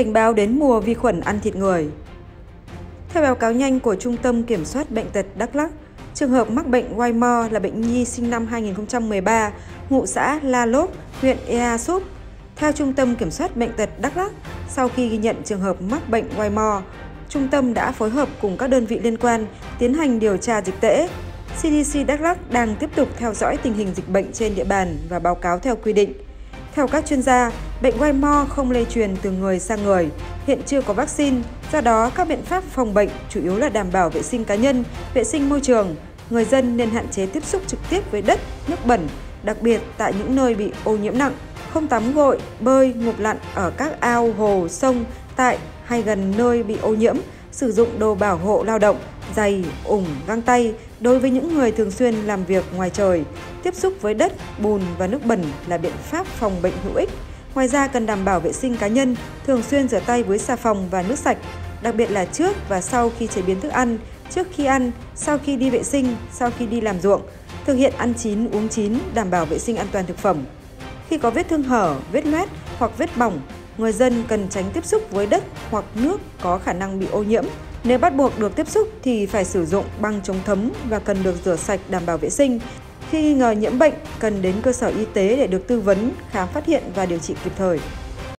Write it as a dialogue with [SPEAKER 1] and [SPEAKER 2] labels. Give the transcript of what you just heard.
[SPEAKER 1] cảnh báo đến mùa vi khuẩn ăn thịt người. Theo báo cáo nhanh của Trung tâm Kiểm soát Bệnh tật Đắk Lắk, trường hợp mắc bệnh Waymore là bệnh nhi sinh năm 2013, ngụ xã La Lốp, huyện Ea Súp. Theo Trung tâm Kiểm soát Bệnh tật Đắk Lắk, sau khi ghi nhận trường hợp mắc bệnh Waymore, Trung tâm đã phối hợp cùng các đơn vị liên quan tiến hành điều tra dịch tễ. CDC Đắk Lắk đang tiếp tục theo dõi tình hình dịch bệnh trên địa bàn và báo cáo theo quy định. Theo các chuyên gia, bệnh Waymore không lây truyền từ người sang người, hiện chưa có vaccine, do đó các biện pháp phòng bệnh chủ yếu là đảm bảo vệ sinh cá nhân, vệ sinh môi trường. Người dân nên hạn chế tiếp xúc trực tiếp với đất, nước bẩn, đặc biệt tại những nơi bị ô nhiễm nặng, không tắm gội, bơi, ngụp lặn ở các ao, hồ, sông, tại hay gần nơi bị ô nhiễm, sử dụng đồ bảo hộ lao động, giày, ủng, găng tay đối với những người thường xuyên làm việc ngoài trời. Tiếp xúc với đất, bùn và nước bẩn là biện pháp phòng bệnh hữu ích. Ngoài ra cần đảm bảo vệ sinh cá nhân, thường xuyên rửa tay với xà phòng và nước sạch, đặc biệt là trước và sau khi chế biến thức ăn, trước khi ăn, sau khi đi vệ sinh, sau khi đi làm ruộng, thực hiện ăn chín uống chín, đảm bảo vệ sinh an toàn thực phẩm. Khi có vết thương hở, vết loét hoặc vết bỏng, người dân cần tránh tiếp xúc với đất hoặc nước có khả năng bị ô nhiễm. Nếu bắt buộc được tiếp xúc thì phải sử dụng băng chống thấm và cần được rửa sạch đảm bảo vệ sinh. Khi nghi ngờ nhiễm bệnh, cần đến cơ sở y tế để được tư vấn, khám phát hiện và điều trị kịp thời.